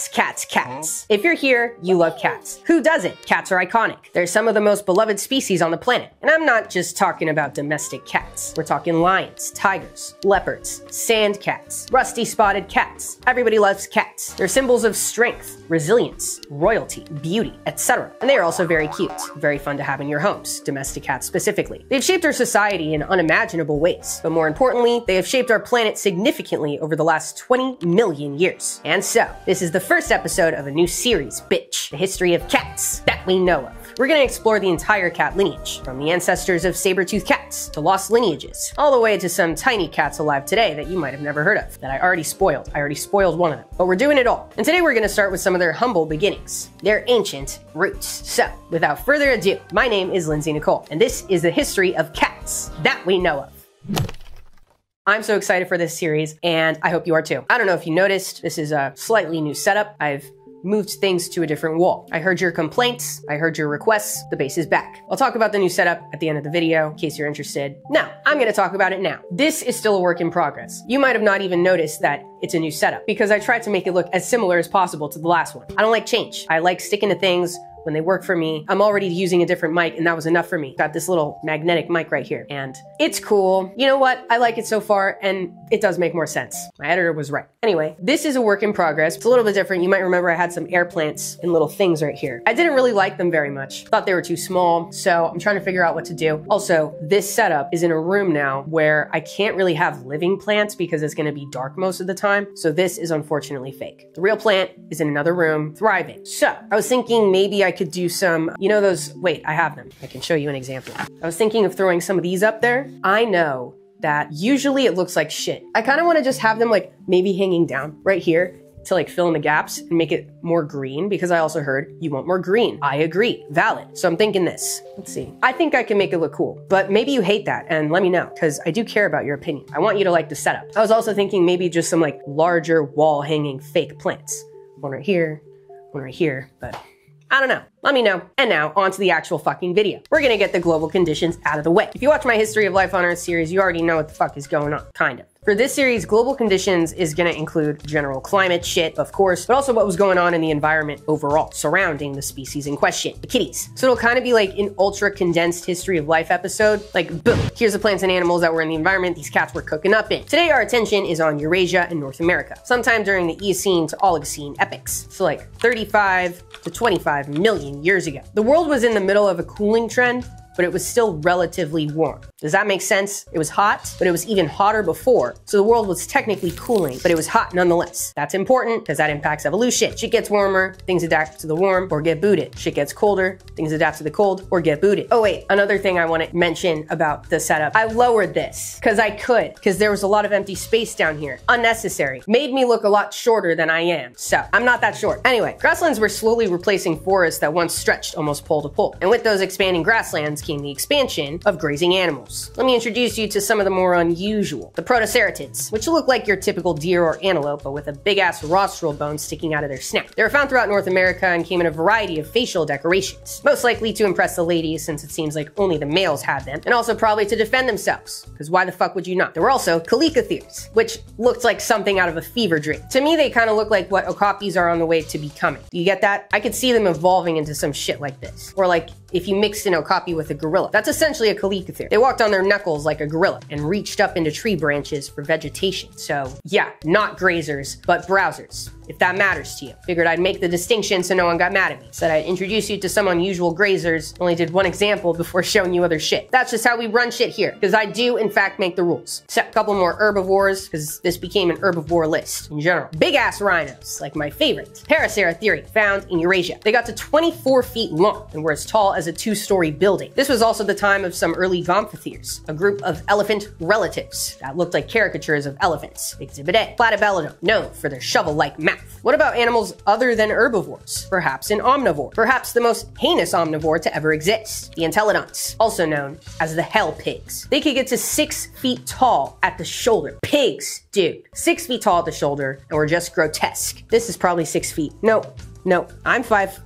Cats, cats, cats. If you're here, you love cats. Who doesn't? Cats are iconic. They're some of the most beloved species on the planet. And I'm not just talking about domestic cats. We're talking lions, tigers, leopards, sand cats, rusty spotted cats. Everybody loves cats. They're symbols of strength, resilience, royalty, beauty, etc. And they are also very cute, very fun to have in your homes, domestic cats specifically. They've shaped our society in unimaginable ways, but more importantly, they have shaped our planet significantly over the last 20 million years. And so, this is the first episode of a new series, Bitch, the history of cats that we know of. We're gonna explore the entire cat lineage, from the ancestors of saber-toothed cats to lost lineages, all the way to some tiny cats alive today that you might have never heard of, that I already spoiled. I already spoiled one of them. But we're doing it all. And today we're gonna start with some of their humble beginnings, their ancient roots. So, without further ado, my name is Lindsay Nikole, and this is the history of cats that we know of. I'm so excited for this series, and I hope you are too. I don't know if you noticed, this is a slightly new setup. I've moved things to a different wall. I heard your complaints, I heard your requests, the base is back. I'll talk about the new setup at the end of the video in case you're interested. Now, I'm gonna talk about it now. This is still a work in progress. You might have not even noticed that it's a new setup because I tried to make it look as similar as possible to the last one. I don't like change. I like sticking to things when they work for me. I'm already using a different mic and that was enough for me. Got this little magnetic mic right here and it's cool. You know what? I like it so far and it does make more sense. My editor was right. Anyway, this is a work in progress. It's a little bit different. You might remember I had some air plants and little things right here. I didn't really like them very much. Thought they were too small. So I'm trying to figure out what to do. Also, this setup is in a room now where I can't really have living plants because it's going to be dark most of the time. So this is unfortunately fake. The real plant is in another room thriving. So I was thinking maybe I could do some, you know, those, wait, I have them. I can show you an example. I was thinking of throwing some of these up there. I know that usually it looks like shit. I kind of want to just have them like maybe hanging down right here to like fill in the gaps and make it more green because I also heard you want more green. I agree. Valid. So I'm thinking this. Let's see. I think I can make it look cool, but maybe you hate that and let me know because I do care about your opinion. I want you to like the setup. I was also thinking maybe just some like larger wall hanging fake plants. One right here, one right here, but I don't know. Let me know. And now, on to the actual fucking video. We're gonna get the global conditions out of the way. If you watch my History of Life on Earth series, you already know what the fuck is going on, kind of. For this series, global conditions is gonna include general climate shit, of course, but also what was going on in the environment overall surrounding the species in question, the kitties. So it'll kind of be like an ultra condensed history of life episode. Like, boom, here's the plants and animals that were in the environment these cats were cooking up in. Today, our attention is on Eurasia and North America, sometime during the Eocene to Oligocene epochs. So like 35 to 25 million years ago. The world was in the middle of a cooling trend but it was still relatively warm. Does that make sense? It was hot, but it was even hotter before. So the world was technically cooling, but it was hot nonetheless. That's important because that impacts evolution. Shit gets warmer, things adapt to the warm or get booted. Shit gets colder, things adapt to the cold or get booted. Oh wait, another thing I want to mention about the setup. I lowered this because I could, because there was a lot of empty space down here. Unnecessary. Made me look a lot shorter than I am. So I'm not that short. Anyway, grasslands were slowly replacing forests that once stretched almost pole to pole. And with those expanding grasslands came the expansion of grazing animals. Let me introduce you to some of the more unusual. The protoceratids, which look like your typical deer or antelope, but with a big ass rostral bone sticking out of their snout. They were found throughout North America and came in a variety of facial decorations, most likely to impress the ladies since it seems like only the males had them, and also probably to defend themselves, because why the fuck would you not? There were also Chalicotheres, which looked like something out of a fever dream. To me, they kind of look like what okapis are on the way to becoming. You get that? I could see them evolving into some shit like this. Or like if you mixed an okapi with a gorilla. That's essentially a Chalicotherium. They walked on their knuckles like a gorilla and reached up into tree branches for vegetation. So yeah, not grazers, but browsers if that matters to you. Figured I'd make the distinction so no one got mad at me. Said I'd introduce you to some unusual grazers, only did one example before showing you other shit. That's just how we run shit here, because I do in fact make the rules. Except a couple more herbivores, because this became an herbivore list in general. Big ass rhinos, like my favorite. Paraceratherium, found in Eurasia. They got to 24 feet long and were as tall as a two-story building. This was also the time of some early gomphotheres, a group of elephant relatives that looked like caricatures of elephants. Exhibit A, Platybelodon, known for their shovel-like mouth. What about animals other than herbivores? Perhaps an omnivore. Perhaps the most heinous omnivore to ever exist. The entelodonts, also known as the hell pigs. They could get to six feet tall at the shoulder. Pigs, dude. Six feet tall at the shoulder and were just grotesque. This is probably six feet. No, no, I'm five.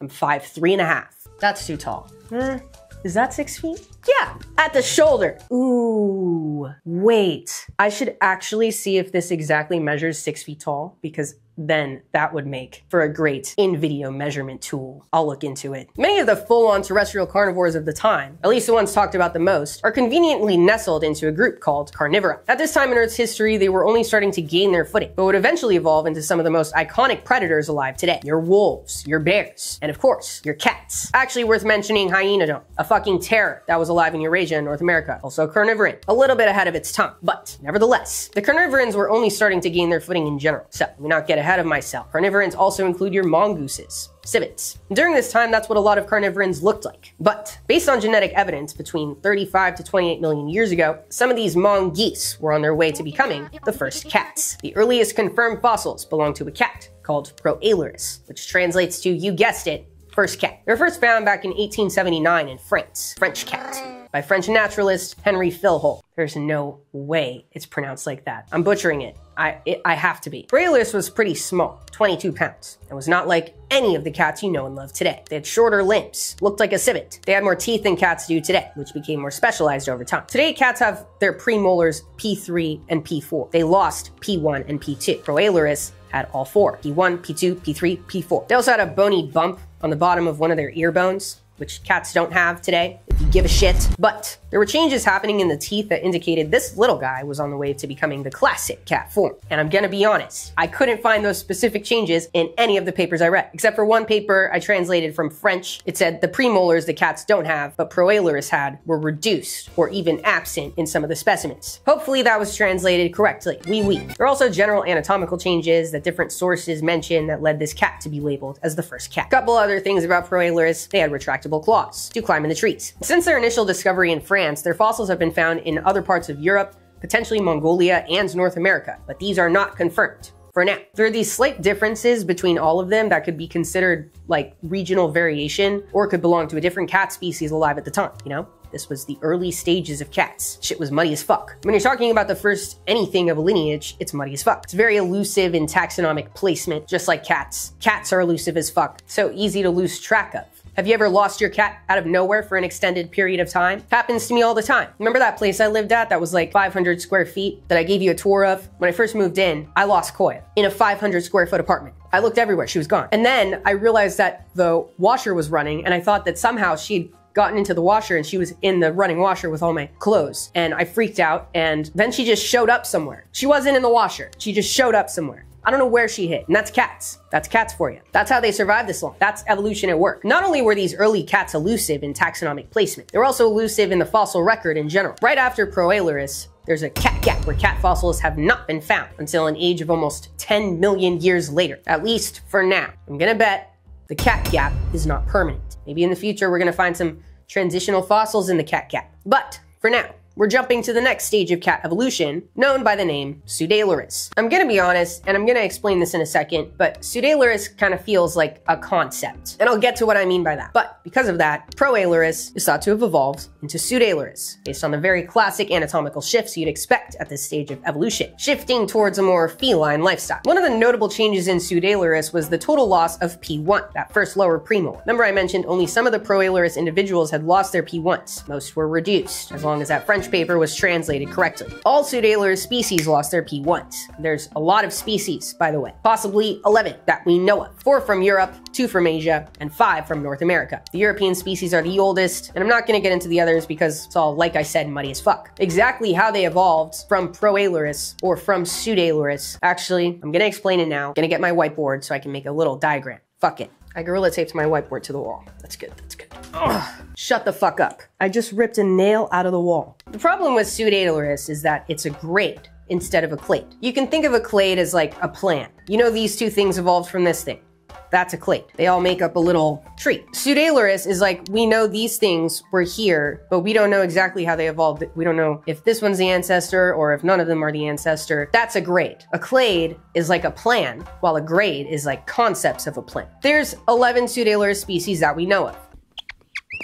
I'm five, three and a half. That's too tall. Eh, is that six feet? Yeah, at the shoulder. Ooh, wait. I should actually see if this exactly measures six feet tall because then that would make for a great in video measurement tool. I'll look into it. Many of the full on terrestrial carnivores of the time, at least the ones talked about the most, are conveniently nestled into a group called carnivora. At this time in Earth's history, they were only starting to gain their footing, but would eventually evolve into some of the most iconic predators alive today. Your wolves, your bears, and of course, your cats. Actually worth mentioning Hyaenodon, a fucking terror that was alive in Eurasia and North America, also carnivoran, a little bit ahead of its time. But nevertheless, the carnivorans were only starting to gain their footing in general. So let me not get ahead of myself. Carnivorans also include your mongooses, civets. During this time, that's what a lot of carnivorans looked like. But based on genetic evidence between 35 to 28 million years ago, some of these mongoose were on their way to becoming the first cats. The earliest confirmed fossils belong to a cat called Proailurus, which translates to, you guessed it, first cat. They were first found back in 1879 in France, French cat, by French naturalist Henri Filhol. There's no way it's pronounced like that. I'm butchering it. I, it, I have to be. Proailurus was pretty small, 22 pounds, and was not like any of the cats you know and love today. They had shorter limbs, looked like a civet. They had more teeth than cats do today, which became more specialized over time. Today, cats have their premolars P3 and P4. They lost P1 and P2. Proailurus had all four, P1, P2, P3, P4. They also had a bony bump on the bottom of one of their ear bones, which cats don't have today, give a shit. But there were changes happening in the teeth that indicated this little guy was on the way to becoming the classic cat form. And I'm gonna be honest, I couldn't find those specific changes in any of the papers I read, except for one paper I translated from French. It said the premolars the cats don't have, but Proailurus had, were reduced or even absent in some of the specimens. Hopefully that was translated correctly. Oui, oui. There are also general anatomical changes that different sources mention that led this cat to be labeled as the first cat. Couple other things about Proailurus, they had retractable claws to climb in the trees. Since their initial discovery in France, their fossils have been found in other parts of Europe, potentially Mongolia and North America, but these are not confirmed for now. There are these slight differences between all of them that could be considered like regional variation or could belong to a different cat species alive at the time, you know? This was the early stages of cats. Shit was muddy as fuck. When you're talking about the first anything of a lineage, it's muddy as fuck. It's very elusive in taxonomic placement, just like cats. Cats are elusive as fuck, so easy to lose track of. Have you ever lost your cat out of nowhere for an extended period of time? Happens to me all the time. Remember that place I lived at that was like 500 square feet that I gave you a tour of? When I first moved in, I lost Koya in a 500 square foot apartment. I looked everywhere, she was gone. And then I realized that the washer was running and I thought that somehow she'd gotten into the washer and she was in the running washer with all my clothes. And I freaked out and then she just showed up somewhere. She wasn't in the washer. She just showed up somewhere. I don't know where she hit. And that's cats. That's cats for you. That's how they survived this long. That's evolution at work. Not only were these early cats elusive in taxonomic placement, they were also elusive in the fossil record in general. Right after Proailurus, there's a cat gap where cat fossils have not been found until an age of almost 10 million years later, at least for now. I'm gonna bet the cat gap is not permanent. Maybe in the future we're gonna find some transitional fossils in the cat gap. But for now, we're jumping to the next stage of cat evolution, known by the name Pseudaelurus. I'm gonna be honest, and I'm gonna explain this in a second, but Pseudaelurus kind of feels like a concept, and I'll get to what I mean by that. But because of that, Proailurus is thought to have evolved into Pseudaelurus, based on the very classic anatomical shifts you'd expect at this stage of evolution, shifting towards a more feline lifestyle. One of the notable changes in Pseudaelurus was the total loss of P1, that first lower premolar. Remember I mentioned only some of the Proailurus individuals had lost their P1s. Most were reduced, as long as that French paper was translated correctly. All Pseudaelurus species lost their P1s. There's a lot of species, by the way, possibly 11 that we know of. Four from Europe, two from Asia, and five from North America. The European species are the oldest, and I'm not gonna get into the others because it's all, like I said, muddy as fuck. Exactly how they evolved from Proailurus or from Pseudaelurus, actually, I'm gonna explain it now. gonna get my whiteboard so I can make a little diagram. Fuck it. I gorilla taped my whiteboard to the wall. That's good, that's good. Ugh. Shut the fuck up. I just ripped a nail out of the wall. The problem with Pseudaelurus is that it's a grade instead of a clade. You can think of a clade as like a plant. You know these two things evolved from this thing. That's a clade. They all make up a little tree. Pseudaelurus is like, we know these things were here, but we don't know exactly how they evolved. We don't know if this one's the ancestor or if none of them are the ancestor. That's a grade. A clade is like a plan, while a grade is like concepts of a plan. There's 11 Pseudaelurus species that we know of.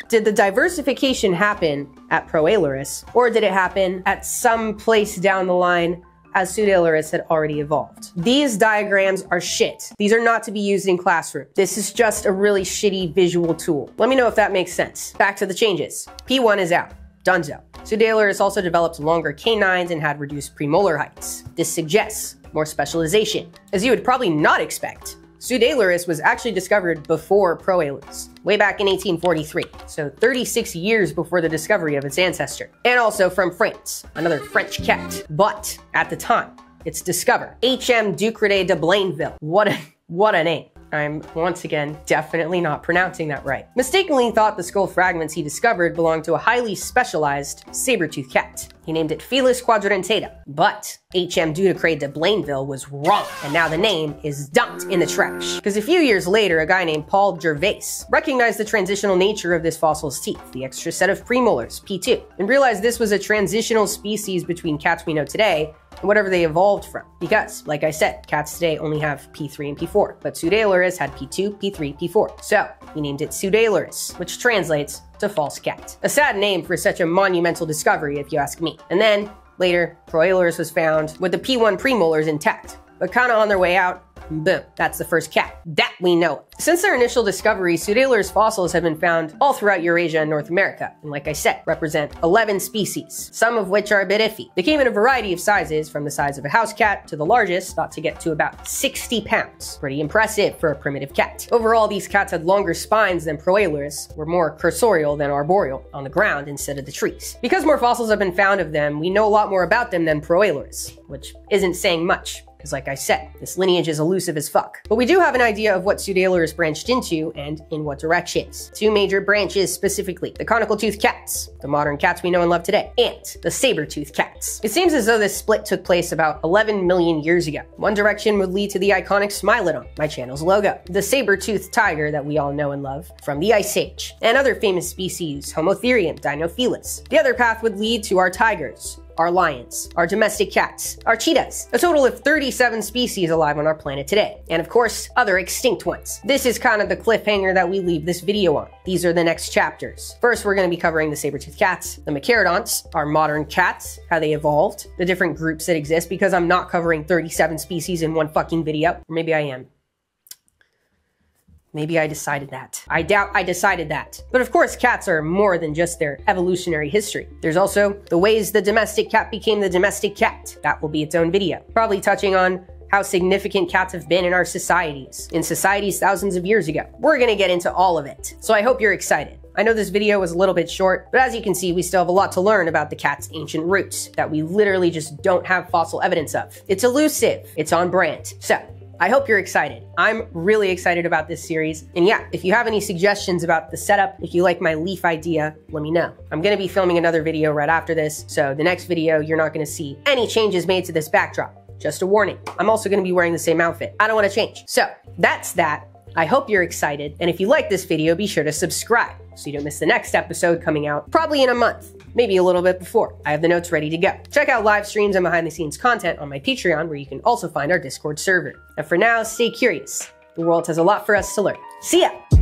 Did the diversification happen at Proailurus, or did it happen at some place down the line as Pseudaelurus had already evolved. These diagrams are shit. These are not to be used in classroom. This is just a really shitty visual tool. Let me know if that makes sense. Back to the changes. P1 is out. Dunzo. Pseudaelurus also developed longer canines and had reduced premolar heights. This suggests more specialization. As you would probably not expect, Pseudaelurus was actually discovered before Proailurus, way back in 1843, so 36 years before the discovery of its ancestor. And also from France, another French cat. But at the time, it's discovered. H.M. Ducrotay de Blainville. What a, what a name. I'm once again definitely not pronouncing that right. Mistakenly thought the skull fragments he discovered belonged to a highly specialized saber-toothed cat. He named it Felis quadridentata. But H.M. Ducrotay de Blainville was wrong, and now the name is dumped in the trash. Because a few years later, a guy named Paul Gervais recognized the transitional nature of this fossil's teeth, the extra set of premolars, P2, and realized this was a transitional species between cats we know today whatever they evolved from. Because, like I said, cats today only have P3 and P4, but Pseudaelurus had P2, P3, P4. So, he named it Pseudaelurus, which translates to false cat. A sad name for such a monumental discovery, if you ask me. And then, later, Proailurus was found with the P1 premolars intact, but kinda on their way out, Boom, that's the first cat. That we know. Since their initial discovery, Pseudaelurus fossils have been found all throughout Eurasia and North America, and like I said, represent 11 species, some of which are a bit iffy. They came in a variety of sizes, from the size of a house cat to the largest, thought to get to about 60 pounds. Pretty impressive for a primitive cat. Overall, these cats had longer spines than Proailurus, were more cursorial than arboreal, on the ground instead of the trees. Because more fossils have been found of them, we know a lot more about them than Proailurus, which isn't saying much. Because like I said, this lineage is elusive as fuck. But we do have an idea of what Pseudaelurus branched into and in what directions. Two major branches specifically, the conical-toothed cats, the modern cats we know and love today, and the saber-toothed cats. It seems as though this split took place about 11 million years ago. One direction would lead to the iconic Smilodon, my channel's logo, the saber-toothed tiger that we all know and love from the Ice Age, and other famous species, Homotherium, Dinofelis. The other path would lead to our tigers, our lions, our domestic cats, our cheetahs, a total of 37 species alive on our planet today, and of course, other extinct ones. This is kind of the cliffhanger that we leave this video on. These are the next chapters. First, we're going to be covering the saber-toothed cats, the Machaerodonts, our modern cats, how they evolved, the different groups that exist, because I'm not covering 37 species in one fucking video. Or maybe I am. Maybe I decided that. I doubt I decided that. But of course, cats are more than just their evolutionary history. There's also the ways the domestic cat became the domestic cat. That will be its own video. Probably touching on how significant cats have been in our societies, in societies thousands of years ago. We're gonna get into all of it. So I hope you're excited. I know this video was a little bit short, but as you can see, we still have a lot to learn about the cat's ancient roots that we literally just don't have fossil evidence of. It's elusive, it's on brand. So, I hope you're excited. I'm really excited about this series. And yeah, if you have any suggestions about the setup, if you like my leaf idea, let me know. I'm gonna be filming another video right after this, so the next video, you're not gonna see any changes made to this backdrop. Just a warning. I'm also gonna be wearing the same outfit. I don't wanna change. So, that's that. I hope you're excited, and if you like this video, be sure to subscribe so you don't miss the next episode coming out probably in a month maybe a little bit before. I have the notes ready to go. Check out live streams and behind the scenes content on my Patreon, where you can also find our Discord server. And for now, stay curious. The world has a lot for us to learn. See ya!